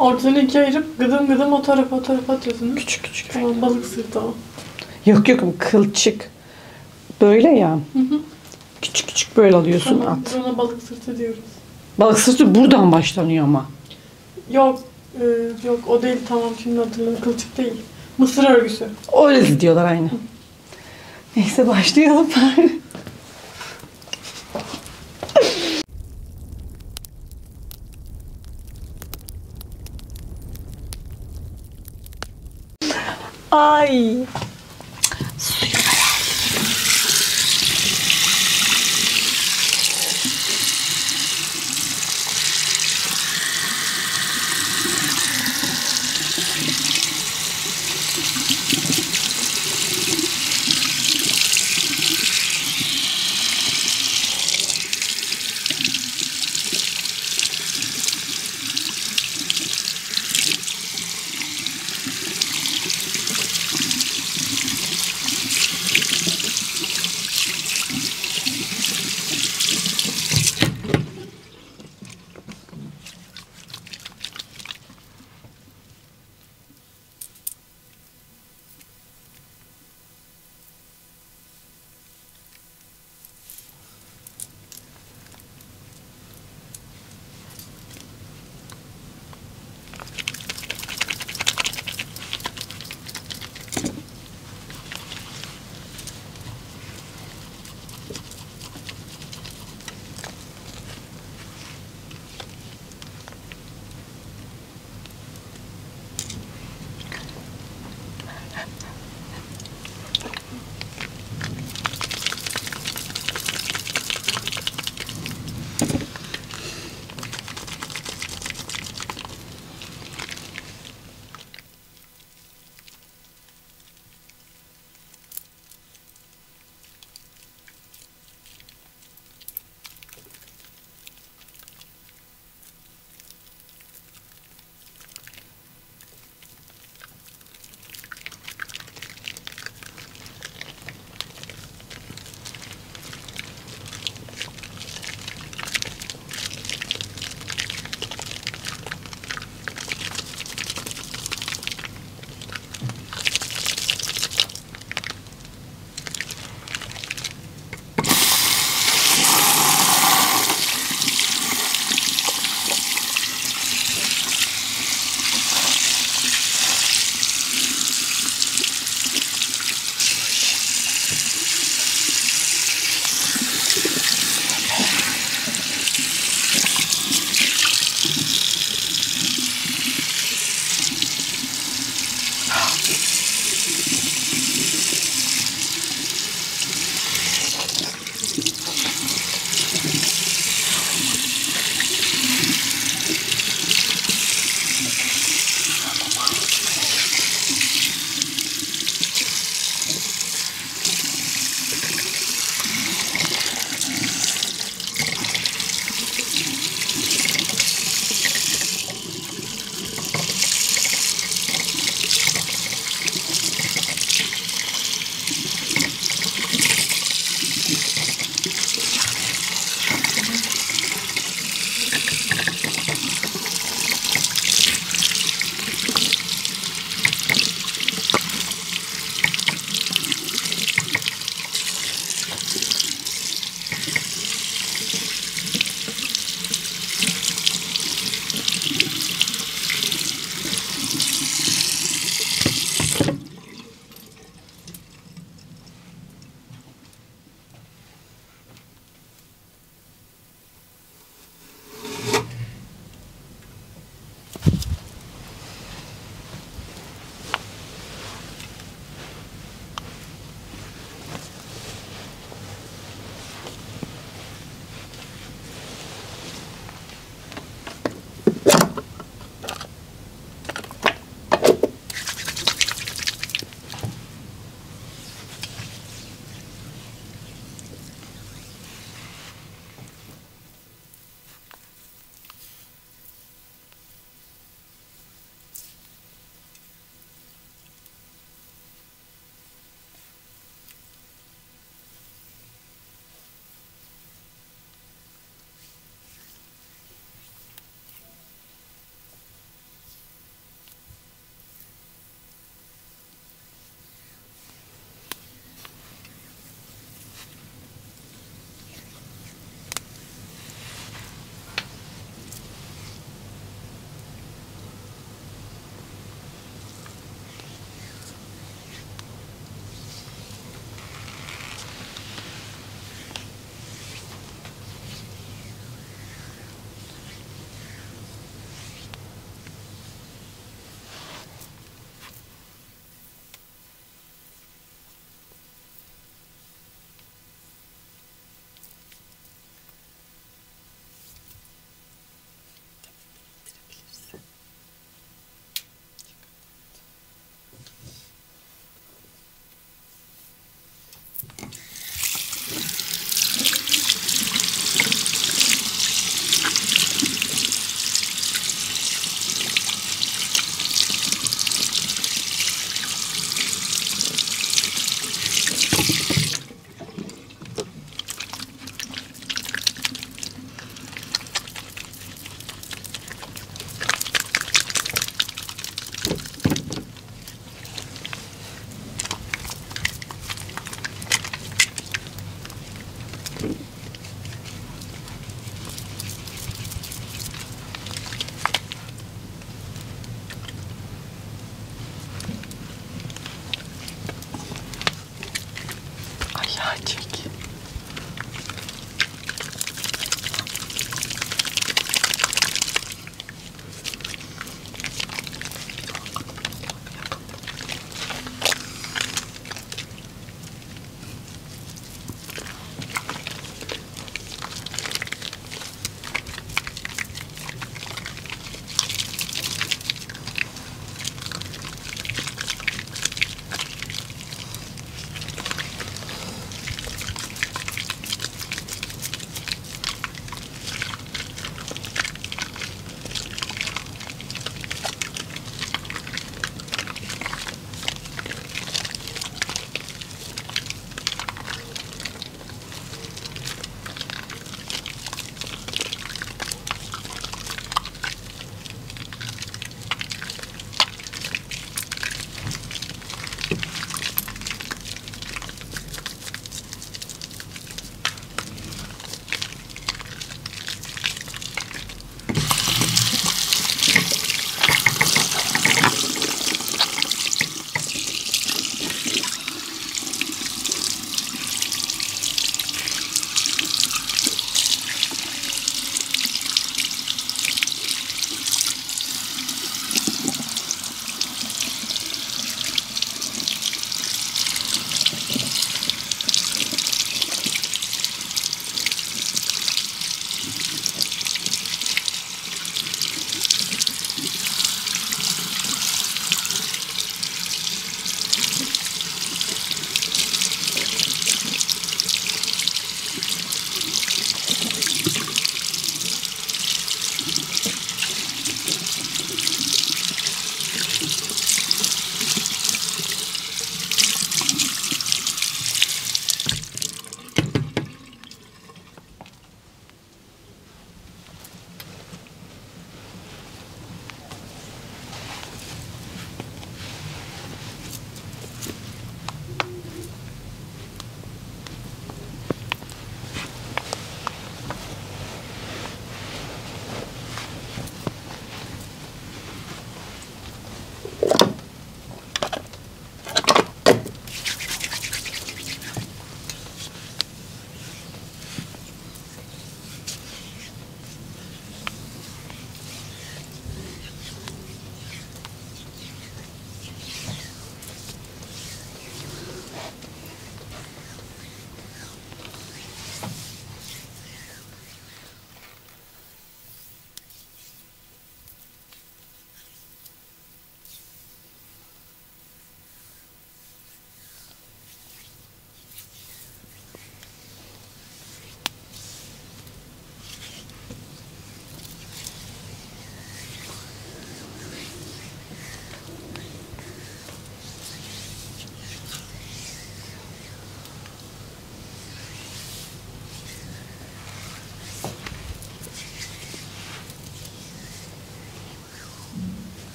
Ortadan ikiye ayırıp gıdım gıdım o tarafa o tarafa atıyorsun. Küçük küçük. Tamam balık sırtı o. Yok yok kılçık. Böyle ya. Hı hı. Küçük küçük böyle alıyorsun Tamam, at. biz ona balık sırtı diyoruz. Balık sırtı buradan başlanıyor ama. Yok, e, yok o değil tamam şimdi hatırladım. Kılçık değil. Mısır örgüsü. Öyle diyorlar aynı. Neyse başlayalım 哎。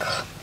Ugh.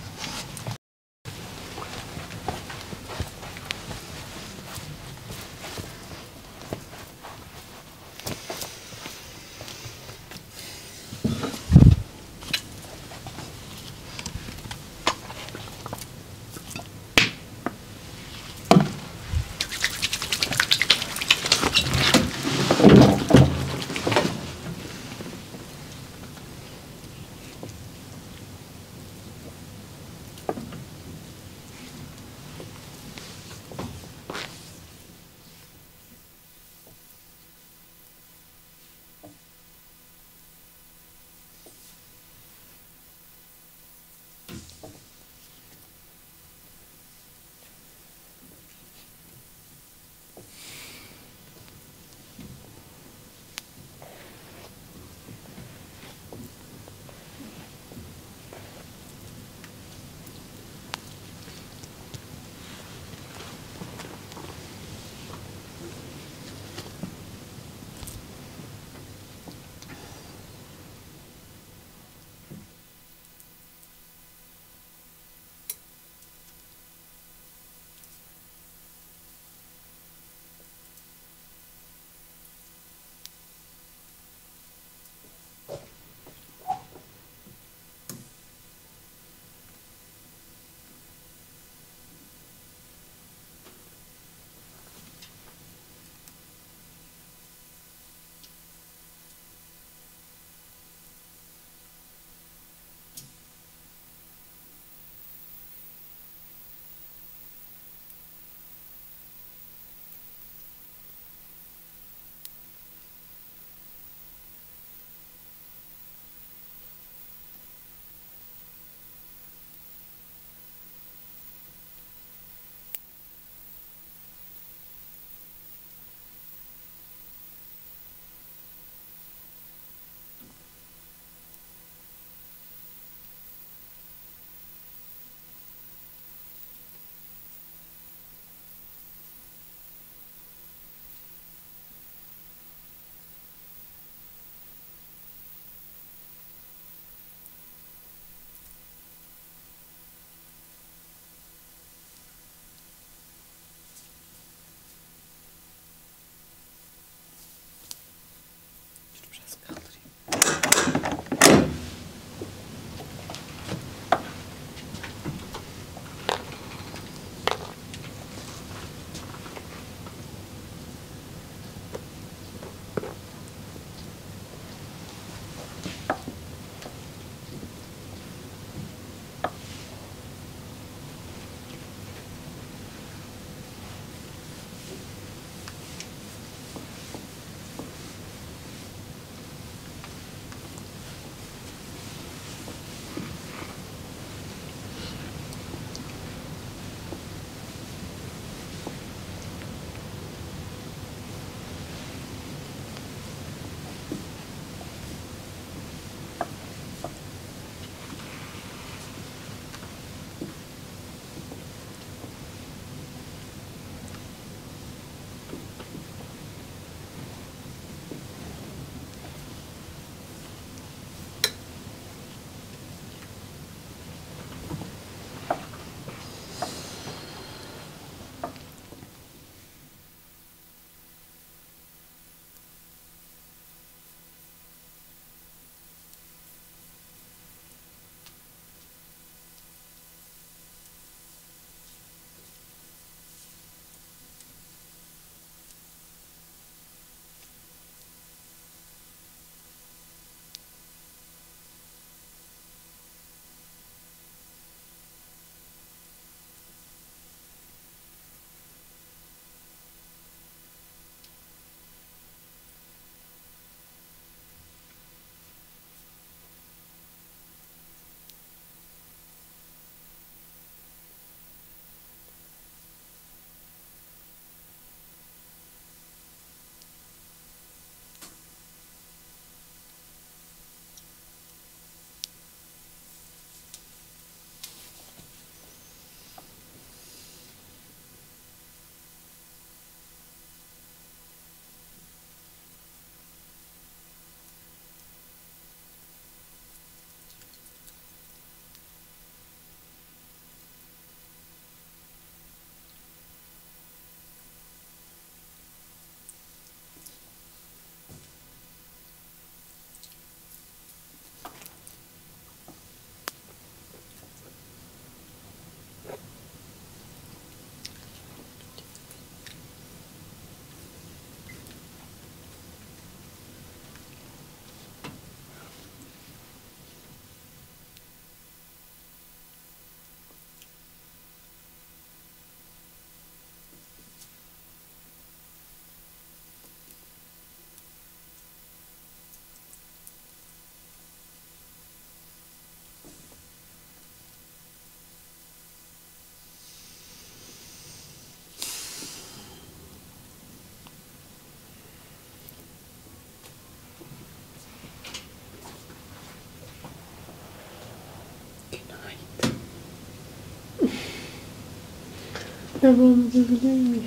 Devam edebilir miyiz?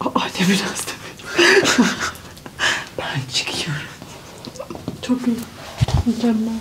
Aa ne biraz tabii. ben çıkıyorum. Çok iyi. Mükemmel.